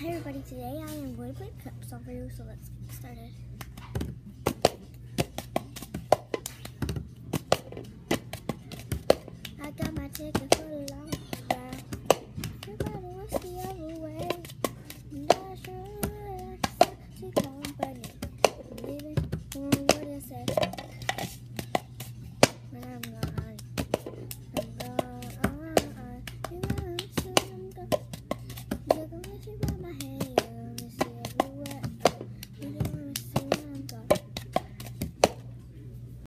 Hi everybody, today I am going to play cup solver, so let's get started. I got my ticket for the long